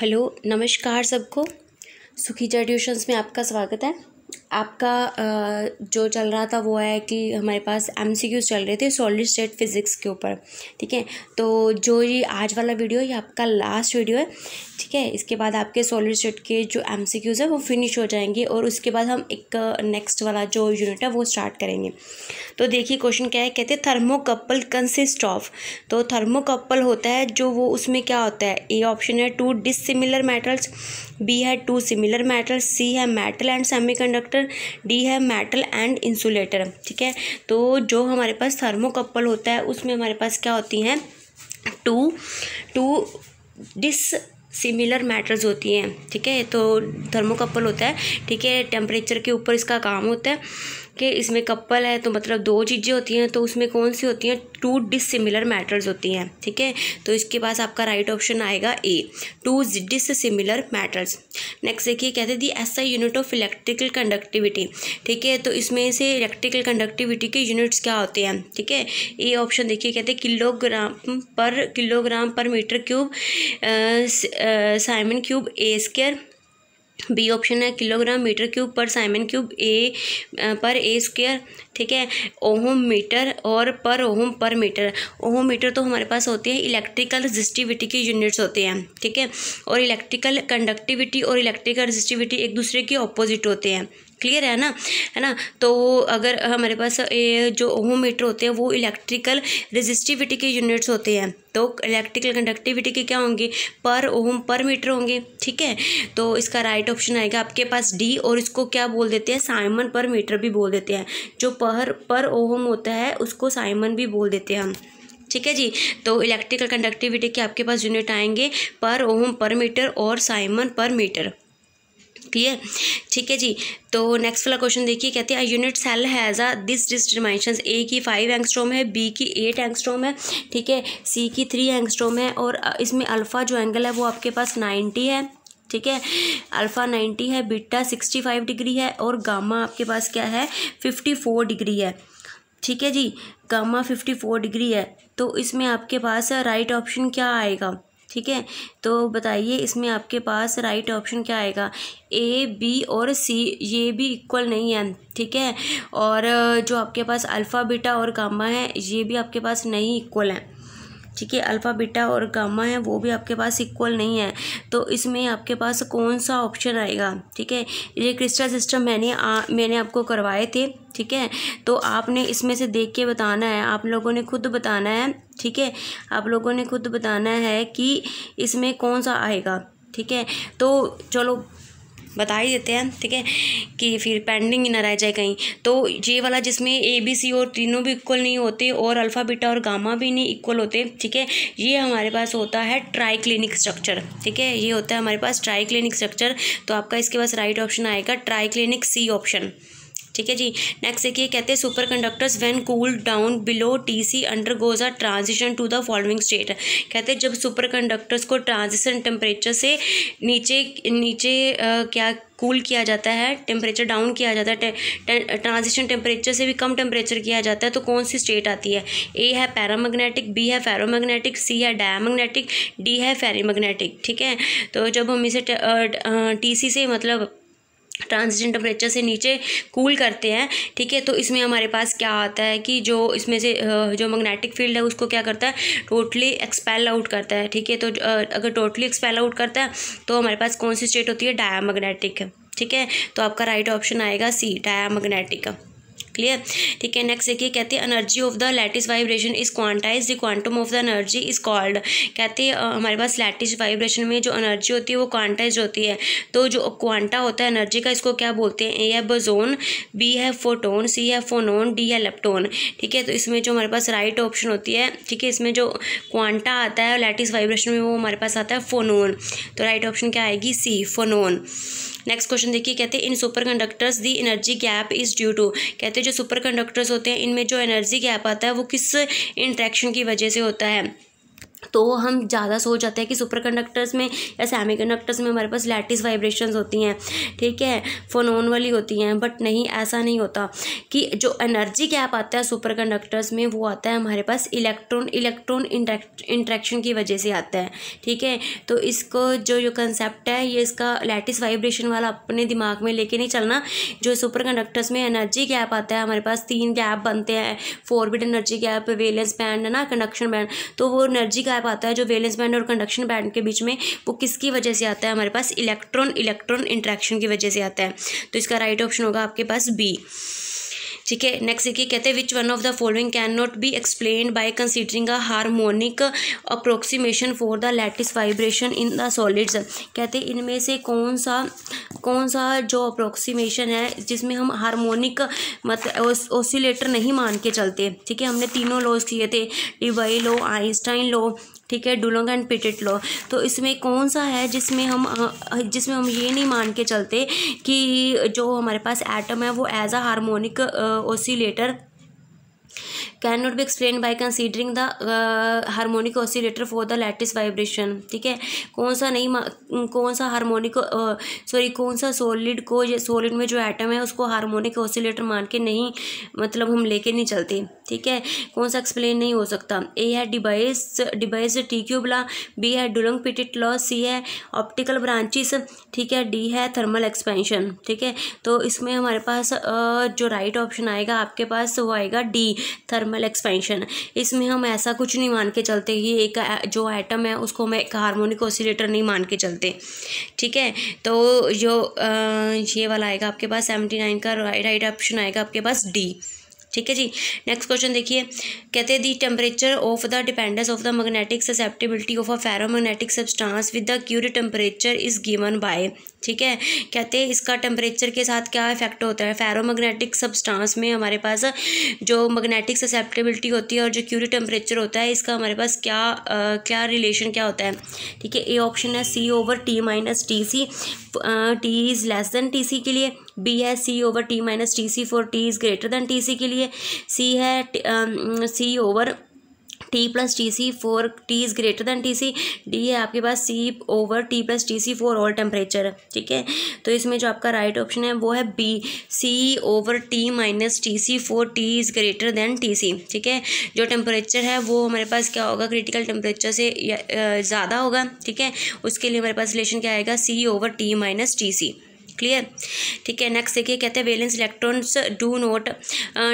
Hello नमस्कार सबको। Sukhija tuitions में आपका स्वागत है। आपका जो चल रहा था वो है कि हमारे पास एम चल रहे थे सॉलिड स्टेट फिज़िक्स के ऊपर, ठीक है? तो जो ये आज वाला वीडियो ये आपका लास्ट वीडियो है, ठीक है? इसके बाद आपके सॉलिड स्टेट के जो एम है, वो फिनिश हो जाएँगे और उसके बाद हम एक नेक्स्ट वाला जो यूनिट है, वो स्टार्ट करेंगे। तो देखिए क्वेश्चन क्या है? कहते हैं थर्मोकपल कंसिस्ट ऑफ़ तो थर्मोकपल होता है जो वो उसमें क्या होता है? ए ऑप्शन है टू डिसिमिलर मेटल्स बी है टू सिमिलर मेटल सी है मेटल एंड सेमीकंडक्टर डी है मेटल एंड इंसुलेटर ठीक है? तो जो हमारे पास थर्मोकपल होता है, उसमें हमारे पास क्या होती हैं? Two two dissimilar matters होती हैं, ठीक है? तो थर्मोकपल होता है, ठीक है? टेम्परेचर के ऊपर इसका काम होता है। कि इसमें कपल है तो मतलब दो चीज़ें होती हैं तो उसमें कौन सी होती हैं? टू डिसिमिलर मैटर्स होती हैं, ठीक है? तो इसके पास आपका राइट ऑप्शन आएगा A two dissimilar matters next देखिए, कहते दी ऐसा यूनिट ऑफ़ इलेक्ट्रिकल कंडक्टिविटी ठीक है? तो इसमें से इलेक्ट्रिकल कंडक्टिविटी के यूनिट्स क्या होते हैं? ठीक है? ए ऑप्शन देखिए, कहते हैं kilogram per kilogram per metre cube siemens cube A square B option है kilogram metre cube per siemens cube, A per A square, ठीक है? ओहम मीटर और पर ओहम पर मीटर। ओहम मीटर तो हमारे पास होती है, इलेक्ट्रिकल रजिस्टिविटी की यूनिट्स होते हैं, ठीक है? और इलेक्ट्रिकल कंडक्टिविटी और इलेक्ट्रिकल रजिस्टिविटी एक दूसरे के ऑपोजिट होते हैं। क्लियर है ना? है ना? तो अगर हमारे पास ये जो ओम मीटर होते हैं, वो इलेक्ट्रिकल रेजिस्टिविटी के यूनिट्स होते हैं। तो इलेक्ट्रिकल कंडक्टिविटी के क्या होंगे? पर ओम पर मीटर होंगे, ठीक है? तो इसका राइट ऑप्शन आएगा आपके पास डी और इसको क्या बोल देते हैं? साइमन पर मीटर भी बोल देते हैं। जो पर पर ओम होता है, उसको साइमन भी बोल देते हैं हम। ठीक है जी? तो इलेक्ट्रिकल कंडक्टिविटी के आपके पास यूनिट आएँगे। पर ओम पर मीटर और साइमन पर मीटर क्लियर ठीक है जी? तो नेक्स्ट वाला क्वेश्चन देखिए, कहते हैं unit cell has a this dis dimension A की फाइव एंगस्ट्रोम है बी की एट एंगस्ट्रोम है, ठीक है सी की थ्री एंगस्ट्रोम है, और इसमें अल्फ़ा जो एंगल है, वो आपके पास नाइन्टी है, ठीक है? अल्फ़ा नाइन्टी है बीटा सिक्सटी फाइव डिग्री है, और गामा आपके पास क्या है फिफ्टी फोर डिग्री है। ठीक है जी? गामा फिफ्टी फोर डिग्री है। तो इसमें आपके पास राइट ऑप्शन क्या आएगा? ठीक है? तो बताइए, इसमें आपके पास राइट ऑप्शन क्या आएगा? ए बी और सी ये भी इक्वल नहीं है, ठीक है? और, जो आपके पास अल्फ़ा बीटा और गामा है, ये भी आपके पास नहीं इक्वल है। ठीक है अल्फ़ा बीटा और गामा है वो भी आपके पास इक्वल नहीं है। तो इसमें आपके पास कौन सा ऑप्शन आएगा? ठीक है? ये क्रिस्टल सिस्टम मैंने आ, मैंने आपको करवाए थे ठीक है? तो आपने इसमें से देख के बताना है। आप लोगों ने खुद बताना है ठीक है? आप लोगों ने खुद बताना है कि इसमें कौन सा आएगा ठीक है? तो चलो बता ही देते हैं, ठीक है, कि फिर पेंडिंग ही ना रह जाए कहीं। तो ये वाला जिसमें ए बी सी और तीनों भी इक्वल नहीं होते और अल्फ़ा बीटा और गामा भी नहीं इक्वल होते, ठीक है, ये हमारे पास होता है ट्राई क्लिनिक स्ट्रक्चर ठीक है, ये होता है हमारे पास ट्राई क्लिनिक स्ट्रक्चर तो आपका इसके पास राइट ऑप्शन आएगा ट्राई क्लिनिक सी ऑप्शन ठीक है जी। नेक्स्ट देखिए कहते हैं superconductors when cool down below T C undergoes a transition to the following state कहते हैं जब सुपर कंडक्टर्स को ट्रांजिशन टेम्परेचर से नीचे नीचे आ, क्या कूल किया जाता है टेम्परेचर डाउन किया जाता है ट्रांजिशन टेम्परेचर से भी कम टेम्परेचर किया जाता है तो कौन सी स्टेट आती है? ए है पैरामैग्नेटिक बी है फेरोमैग्नेटिक सी है डायमैग्नेटिक डी है फेरीमैग्नेटिक ठीक है? तो जब हम इसे टी सी से मतलब ट्रांजिशन टेम्परेचर से नीचे कूल करते हैं, ठीक है? तो इसमें हमारे पास क्या आता है कि जो इसमें से जो मैग्नेटिक फ़ील्ड है, उसको क्या करता है? टोटली एक्सपेल आउट करता है, ठीक है? तो अगर टोटली एक्सपेल आउट करता है तो हमारे पास कौन सी स्टेट होती है? डाया ठीक है? तो आपका राइट ऑप्शन आएगा सी का क्लियर ठीक है नेक्स्ट देखिए, कहते हैं energy of the lattice vibration is quantize the quantum of the energy is called कहते हैं हमारे पास लैटिस वाइब्रेशन में जो एनर्जी होती है, वो क्वांटाइज होती है। तो जो क्वांटा होता है एनर्जी का, इसको क्या बोलते हैं? ए है बोजोन बी है फोटोन सी है फोनोन डी है लेप्टोन ठीक है तो इसमें जो हमारे पास राइट ऑप्शन होती है, ठीक है, इसमें जो क्वांटा आता है लैटिस वाइब्रेशन में वो हमारे पास आता है फोनोन तो राइट ऑप्शन क्या आएगी? सी फोनोन नेक्स्ट क्वेश्चन देखिए, कहते हैं, in superconductors the energy gap is due to कहते हैं, जो सुपर कंडक्टर्स होते हैं, इनमें जो एनर्जी गैप आता है, वो किस इंट्रैक्शन की वजह से होता है? तो हम ज़्यादा सोच जाते हैं कि सुपर कंडक्टर्स में या सेमी कंडक्टर्स में हमारे पास लैटिस वाइब्रेशंस होती हैं, ठीक है? फोनोन वाली होती हैं, बट नहीं, ऐसा नहीं होता कि जो एनर्जी गैप आता है सुपर कंडक्टर्स में, वो आता है हमारे पास इलेक्ट्रॉन इलेक्ट्रॉन इंट्रैक्शन की वजह से आता है, ठीक है? तो इसको जो जो कंसेप्ट है, ये इसका लैटिस वाइब्रेशन वाला अपने दिमाग में लेके नहीं चलना, जो सुपर कंडक्टर्स में एनर्जी गैप आता है, हमारे पास तीन गैप बनते हैं forbidden energy gap, valence band, है ना? कंडक्शन बैंड तो वो एनर्जी गैप आता है जो वेलेंस बैंड और कंडक्शन बैंड के बीच में, वो किसकी वजह से आता है? हमारे पास इलेक्ट्रॉन इलेक्ट्रॉन इंट्रैक्शन की वजह से आता है। तो इसका राइट ऑप्शन होगा आपके पास बी ठीक है? नेक्स्ट देखिए, कहते हैं which one of the following can not be explain by considering a harmonic approximation for the lattice vibration in the solids कहते हैं, इनमें से कौन सा कौन सा जो अप्रोक्सीमेशन है, जिसमें हम हारमोनिक मतलब ओसिलेटर नहीं मान के चलते? ठीक है, हमने तीनों लॉज किए थे डिवाई लो आइंस्टाइन लो ठीक है, डुलोंग एंड पिटेट लॉ। तो इसमें कौन सा है जिसमें हम जिसमें हम ये नहीं मान के चलते कि जो हमारे पास एटम है वो as a harmonic oscillator can not be explain by considering the harmonic oscillator for the latest vibration ठीक है? कौन सा नहीं कौन सा हारमोनिक सॉरी कौन सा सॉलिड को सॉलिड में जो एटम है, उसको हारमोनिक ऑसिलेटर मान के नहीं मतलब हम लेके नहीं चलते। ठीक है? कौन सा एक्सप्लेन नहीं हो सकता? ए है Debye's Debye's T cube law B है डुलंग पिटिट लॉ सी है ऑप्टिकल ब्रांचिस ठीक है? डी है थर्मल एक्सपेंशन ठीक है? तो इसमें हमारे पास जो राइट ऑप्शन आएगा, आपके पास वो आएगा डी थर्मल एक्सपेंशन इसमें हम ऐसा कुछ नहीं मान के चलते कि एक, जो आइटम है, उसको हम एक हारमोनिक ऑसिलेटर नहीं मान के चलते। ठीक है? तो जो ये वाला आएगा आपके पास सेवेंटी नाइन का राइट ऑप्शन आएगा आपके पास डी ठीक है जी? नेक्स्ट क्वेश्चन देखिए। कहते हैं the temperature of the dependence of the magnetic susceptibility of a ferromagnetic substance with the Curie temperature is given by ठीक है? कहते हैं इसका टेम्परेचर के साथ क्या इफ़ेक्ट होता है? फेरोमैग्नेटिक सब्सटेंस में हमारे पास जो मैग्नेटिक ससेप्टेबिलिटी होती है और जो क्यूरी टेम्परेचर होता है इसका हमारे पास क्या आ, क्या रिलेशन क्या होता है? ठीक है ए ऑप्शन है C over T minus T C T is less than T C के लिए बी है C over T minus T C for T is greater than T C के लिए सी है C over T plus T C for T is greater than T C D है आपके पास C over T plus T C for all temperature ठीक है? तो इसमें जो आपका राइट ऑप्शन है वो है B C over T minus T C for T is greater than T C ठीक है? जो टेम्परेचर है वो हमारे पास क्या होगा? क्रिटिकल टेम्परेचर से ज़्यादा होगा, ठीक है? उसके लिए हमारे पास रिलेशन क्या आएगा? C over T minus T C clear ठीक है नेक्स्ट देखिए, कहते हैं valence electrons do not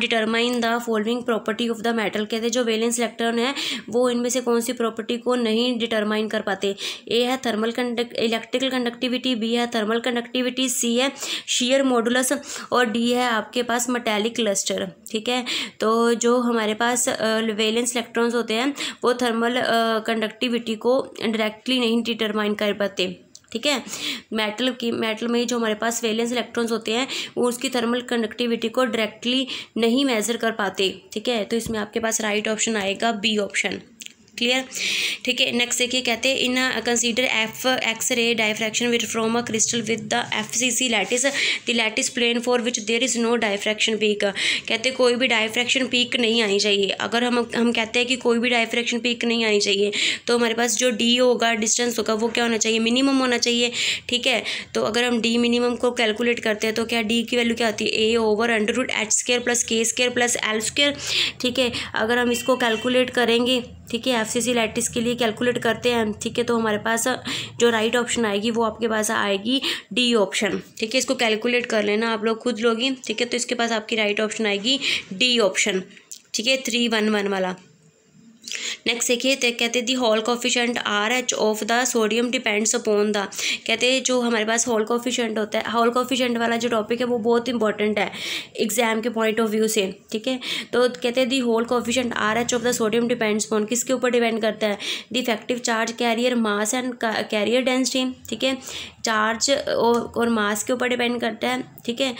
determine the following property of the metal कहते हैं, जो वेलेंस इलेक्ट्रॉन है, वो इनमें से कौन सी प्रॉपर्टी को नहीं डिटरमाइन कर पाते? ए है thermal conduct electrical conductivity B है थर्मल कंडक्टिविटी सी है शीयर मॉडुलस और डी है आपके पास मटैलिक क्लस्टर ठीक है? तो जो हमारे पास वेलेंस इलेक्ट्रॉन्स होते हैं, वो थर्मल कंडक्टिविटी को डायरेक्टली नहीं डिटरमाइन कर पाते। ठीक है? मेटल की मेटल में जो हमारे पास वेलेंस इलेक्ट्रॉन्स होते हैं, वो उसकी थर्मल कंडक्टिविटी को डायरेक्टली नहीं मेज़र कर पाते, ठीक है? तो इसमें आपके पास राइट ऑप्शन आएगा बी ऑप्शन क्लियर ठीक है नेक्स्ट देखिए, कहते हैं in consider F X ray diffraction with from a crystal with the F C C lattice the lattice plane for which there is no diffraction peak कहते कोई भी diffraction peak नहीं आनी चाहिए। अगर हम हम कहते हैं कि कोई भी डायफ्रैक्शन पीक नहीं आनी चाहिए तो हमारे पास जो डी होगा डिस्टेंस होगा, वो क्या होना चाहिए? मिनिमम होना चाहिए। ठीक है तो अगर हम डी मिनिमम को कैलकुलेट करते हैं तो क्या डी की वैल्यू क्या होती है? A over under root H square plus K square plus L square ठीक है, अगर हम इसको कैलकुलेट करेंगे ठीक है एफ़ सी लैटिस के लिए कैलकुलेट करते हैं ठीक है तो हमारे पास जो राइट ऑप्शन आएगी, वो आपके पास आएगी डी ऑप्शन ठीक है, इसको कैलकुलेट कर लेना आप लोग खुद लोगी ठीक है तो इसके पास आपकी राइट ऑप्शन आएगी डी ऑप्शन ठीक है थ्री वन वन वाला। नेक्स्ट देखिए कहते the Hall coefficient R H of the sodium depends upon the कहते जो हमारे पास हॉल कॉफिशेंट होता है हॉल कॉफिशेंट वाला जो टॉपिक है, वो बहुत इंपॉर्टेंट है एग्ज़ाम के पॉइंट ऑफ़ व्यू से, ठीक है? तो कहते the Hall coefficient R H of the sodium depends upon किसके ऊपर डिपेंड करता है? The effective charge carrier mass and carrier density ठीक है? चार्ज और मास के ऊपर डिपेंड करता है, ठीक है?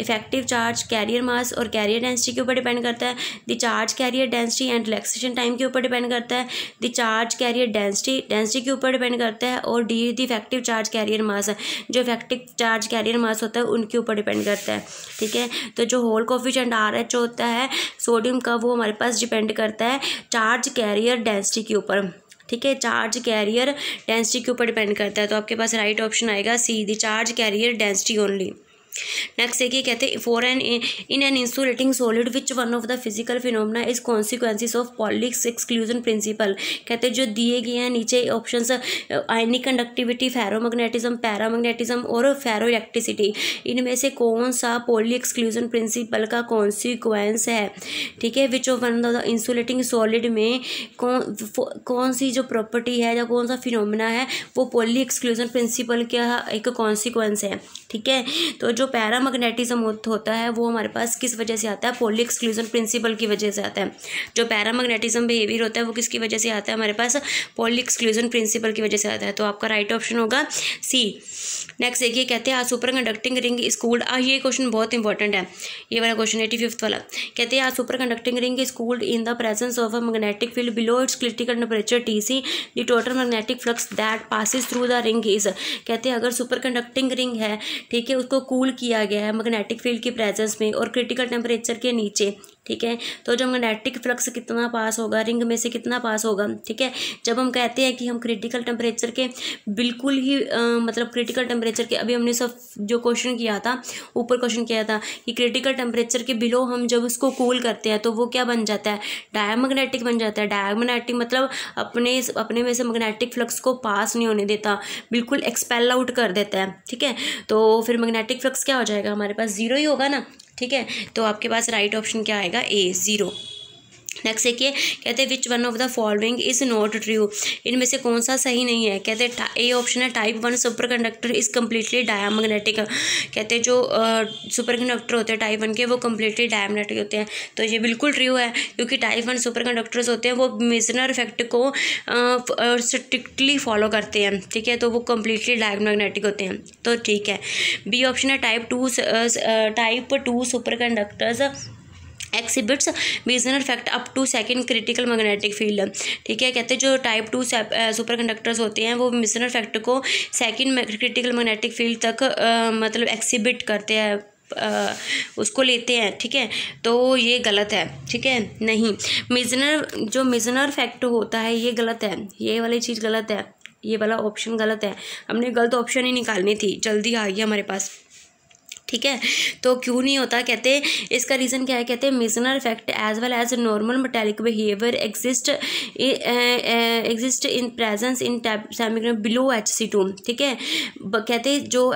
इफ़ेक्टिव चार्ज कैरियर मास और कैरियर डेंसिटी के ऊपर डिपेंड करता है the charge carrier density and relaxation time के ऊपर डिपेंड करता है the charge carrier density density के ऊपर डिपेंड करता है और D the effective charge carrier mass है। जो इफ़ेक्टिव चार्ज कैरियर मास होता है, उनके ऊपर डिपेंड करता है, ठीक है? तो जो होल कोफिशेंट आर एच होता है सोडियम का वो हमारे पास डिपेंड करता है चार्ज कैरियर डेंसिटी के ऊपर, ठीक है? चार्ज कैरियर डेंसिटी के ऊपर डिपेंड करता है। तो आपके पास राइट ऑप्शन आएगा C the charge carrier density only next देखिए कहते हैं for an in an insulating solid which one of the physical phenomena is consequences of Pauli's exclusion principle कहते हैं, जो दिए गए हैं नीचे options ionic conductivity ferromagnetism paramagnetism और फेरो इलेक्ट्रिसिटी इनमें से कौन सा पोली एक्सक्लूजन प्रिंसिपल का कॉन्सिक्वेंस है? ठीक है which of one of the insulating solid में कौन कौन सी जो प्रॉपर्टी है या कौन सा फिनोमिना है, वो पोली एक्सक्लूजन प्रिंसिपल का एक कॉन्सिक्वेंस है. ठीक है तो जो पैरामैग्नेटिज्म होता है, वो हमारे पास किस वजह से आता है? पोली एक्सक्लूजन प्रिंसिपल की वजह से आता है। जो पैरा पैरामैग्नेटिज्म बिहेवियर होता है, वो किसकी वजह से आता है? हमारे पास पोली एक्सक्लूजन प्रिंसिपल की वजह से आता है। तो आपका राइट ऑप्शन होगा सी नेक्स्ट देखिए, कहते हैं super conducting ring is cooled ये क्वेश्चन बहुत इंपॉर्टेंट है। ये वाला क्वेश्चन एटी फिफ्थ वाला। कहते हैं super conducting ring is cooled in the presence of a magnetic field below its critical temperature T C the total magnetic flux that passes through the ring is कहते हैं, अगर super conducting ring है, ठीक है, उसको cool किया गया है मैग्नेटिक फ़ील्ड की प्रेजेंस में और क्रिटिकल टेम्परेचर के नीचे। ठीक है? तो जो मैग्नेटिक फ्लक्स कितना पास होगा रिंग में से कितना पास होगा ठीक है? जब हम कहते हैं कि हम क्रिटिकल टेम्परेचर के बिल्कुल ही आ, मतलब क्रिटिकल टेम्परेचर के अभी हमने सब जो क्वेश्चन किया था ऊपर क्वेश्चन किया था कि क्रिटिकल टेम्परेचर के बिलो हम जब उसको कूल करते हैं तो वो क्या बन जाता है? डायमैग्नेटिक बन जाता है। डायमैग्नेटिक मतलब अपने अपने में से मैग्नेटिक फ्लक्स को पास नहीं होने देता बिल्कुल एक्सपेल आउट कर देता है ठीक है? तो फिर मैग्नेटिक फ्लक्स क्या हो जाएगा? हमारे पास ज़ीरो ही होगा ना? ठीक है? तो आपके पास राइट ऑप्शन क्या आएगा? ए ज़ीरो नेक्स्ट देखिए, कहते which one of the following is not true इनमें से कौन सा सही नहीं है? कहते ए ऑप्शन है type one super conductor is completely diamagnetic कहते जो सुपर कंडक्टर होते हैं टाइप वन के, वो कम्प्लीटली डायामैग्नेटिक होते हैं। तो ये बिल्कुल ट्रू है, क्योंकि टाइप वन सुपर कंडक्टर्स होते हैं, वो मिजनर इफ़ेक्ट को स्ट्रिक्टली फॉलो करते हैं, ठीक है? तो वो कम्प्लीटली डायमैग्नेटिक होते हैं। तो ठीक है। बी ऑप्शन है type two type two super conductors exhibits Meissner effect up to second critical magnetic field ठीक है कहते हैं जो टाइप टू सुपर कंडक्टर्स होते हैं वो मिजनर फैक्ट को सेकेंड क्रिटिकल मैग्नेटिक फ़ील्ड तक आ, मतलब एक्सिबिट करते हैं उसको लेते हैं ठीक है? तो ये गलत है ठीक है? नहीं। मिजनर जो मिजनर फैक्ट होता है ये गलत है। ये वाली चीज़ गलत है। ये वाला ऑप्शन गलत है। हमने गलत ऑप्शन ही निकालनी थी। जल्दी आ गया हमारे पास। ठीक है? तो क्यों नहीं होता? कहते, इसका रीज़न क्या है? कहते हैं Meissner effect as well as normal metallic behaviour exist exist in presence in सेमिक below H C two ठीक है? कहते हैं जो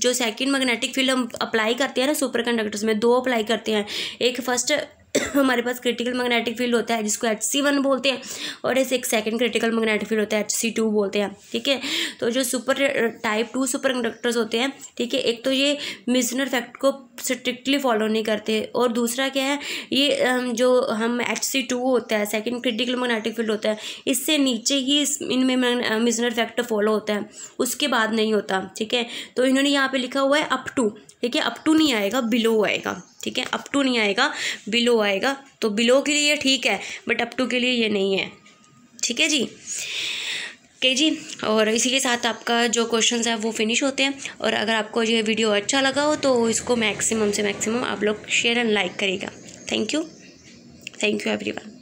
जो सेकेंड मैग्नेटिक फ़ील्ड हम अप्लाई करते हैं ना सुपर कंडक्टर्स में, दो अप्लाई करते हैं। एक फ़र्स्ट हमारे पास क्रिटिकल मैग्नेटिक फ़ील्ड होता है, जिसको एच सी वन बोलते हैं, और ऐसे एक सेकंड क्रिटिकल मैग्नेटिक फ़ील्ड होता है एच सी टू बोलते हैं, ठीक है? तो जो super type two super conductors होते हैं, ठीक है? एक तो ये मिजनर फैक्ट को स्ट्रिक्टली फॉलो नहीं करते, और दूसरा क्या है? ये जो हम एच सी टू होता है सेकेंड क्रिटिकल मैग्नेटिक फ़ील्ड होता है, इससे नीचे ही इनमें मिजनर फैक्ट फॉलो होता है, उसके बाद नहीं होता, ठीक है? तो इन्होंने यहाँ पे लिखा हुआ है अप टू ठीक है? अप टू नहीं आएगा बिलो आएगा। ठीक है? अप टू नहीं आएगा बिलो आएगा तो बिलो के लिए ठीक है बट अप टू के लिए ये नहीं है। ठीक है जी? के जी, और इसी के साथ आपका जो क्वेश्चन है वो फिनिश होते हैं, और अगर आपको ये वीडियो अच्छा लगा हो तो इसको मैक्सिमम से मैक्सिमम आप लोग शेयर एंड लाइक करेगा thank you thank you everyone